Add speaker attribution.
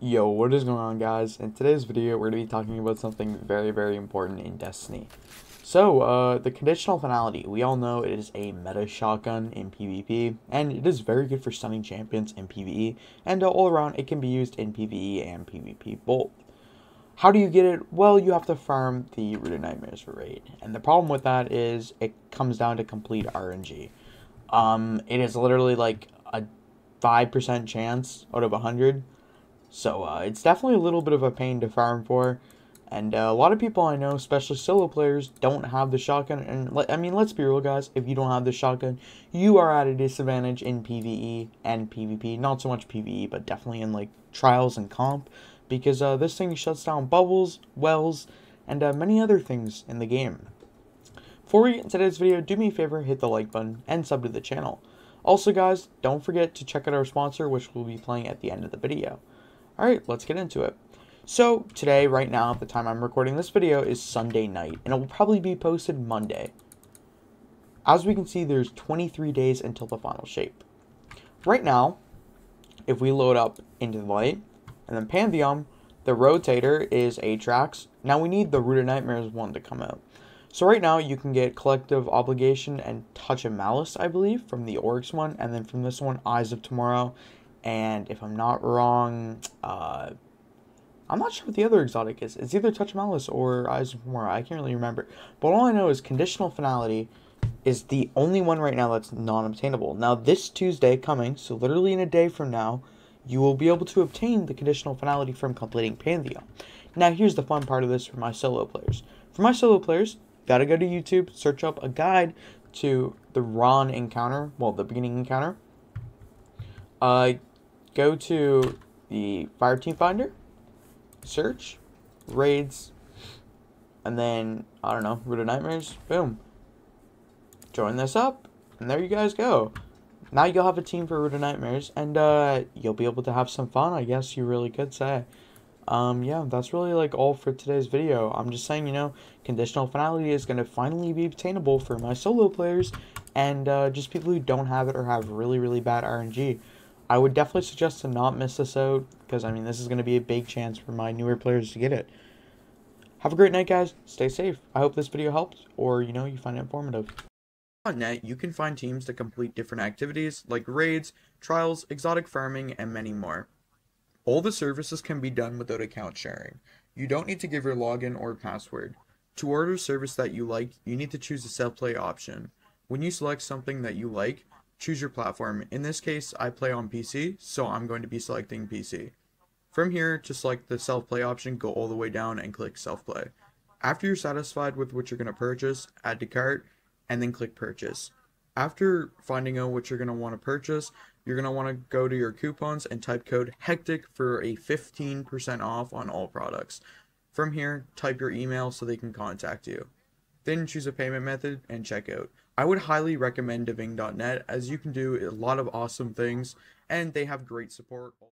Speaker 1: Yo, what is going on guys? In today's video, we're going to be talking about something very, very important in Destiny. So, uh, the conditional finality. We all know it is a meta shotgun in PvP, and it is very good for stunning champions in PvE, and uh, all around it can be used in PvE and PvP both. How do you get it? Well, you have to farm the Root of Nightmares raid, and the problem with that is it comes down to complete RNG. Um, it is literally like a 5% chance out of 100 so uh, it's definitely a little bit of a pain to farm for. And uh, a lot of people I know, especially solo players, don't have the shotgun. And I mean, let's be real, guys. If you don't have the shotgun, you are at a disadvantage in PVE and PvP. Not so much PvE, but definitely in like trials and comp, because uh, this thing shuts down bubbles, wells, and uh, many other things in the game. Before we get into today's video, do me a favor, hit the like button and sub to the channel. Also, guys, don't forget to check out our sponsor, which we'll be playing at the end of the video. Alright, let's get into it. So, today, right now, at the time I'm recording this video, is Sunday night, and it will probably be posted Monday. As we can see, there's 23 days until the final shape. Right now, if we load up into the light, and then Pantheon, the rotator is Atraks. Now we need the Root of Nightmares one to come out. So right now you can get Collective Obligation and Touch of Malice, I believe, from the Oryx one, and then from this one, Eyes of Tomorrow, and if I'm not wrong, uh, I'm not sure what the other exotic is. It's either Touch Malice or Eyes of Tomorrow. I can't really remember. But all I know is Conditional Finality is the only one right now that's non-obtainable. Now, this Tuesday coming, so literally in a day from now, you will be able to obtain the Conditional Finality from completing Pantheon. Now, here's the fun part of this for my solo players. For my solo players, gotta go to YouTube, search up a guide to the Ron encounter, well, the beginning encounter. Uh, go to the Fire Team Finder, search, raids, and then, I don't know, Root of Nightmares, boom. Join this up, and there you guys go. Now you'll have a team for Root of Nightmares, and uh, you'll be able to have some fun, I guess you really could say. Um, yeah, that's really like all for today's video. I'm just saying, you know, conditional finality is going to finally be obtainable for my solo players and uh, just people who don't have it or have really, really bad RNG. I would definitely suggest to not miss this out because I mean this is going to be a big chance for my newer players to get it. Have a great night, guys. Stay safe. I hope this video helped, or you know you find it informative. On net, you can find teams that complete different activities like raids, trials, exotic farming, and many more. All the services can be done without account sharing. You don't need to give your login or password. To order a service that you like, you need to choose the self-play option. When you select something that you like, choose your platform. In this case, I play on PC, so I'm going to be selecting PC. From here, to select the self-play option, go all the way down and click self-play. After you're satisfied with what you're going to purchase, add to cart, and then click purchase. After finding out what you're going to want to purchase, you're going to want to go to your coupons and type code HECTIC for a 15% off on all products. From here, type your email so they can contact you. Then choose a payment method and check out. I would highly recommend Dving.net as you can do a lot of awesome things and they have great support.